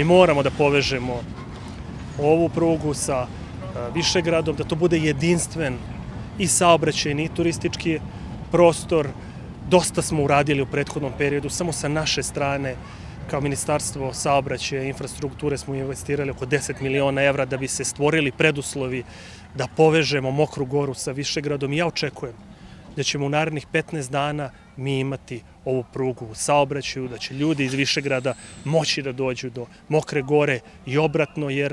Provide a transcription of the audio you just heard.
Mi moramo da povežemo ovu prugu sa Višegradom, da to bude jedinstven i saobraćajni i turistički prostor. Dosta smo uradili u prethodnom periodu, samo sa naše strane kao Ministarstvo saobraćaja i infrastrukture smo investirali oko 10 miliona evra da bi se stvorili preduslovi da povežemo Mokru goru sa Višegradom i ja očekujem da ćemo u narednih 15 dana mi imati ovu prugu u saobraćaju, da će ljudi iz Višegrada moći da dođu do Mokre gore i obratno, jer